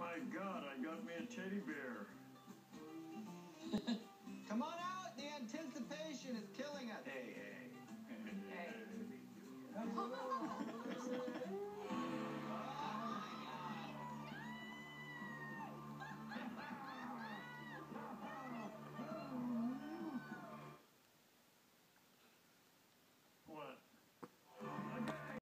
my god, I got me a teddy bear. Come on out. The anticipation is killing us. Hey, hey. Hey. hey.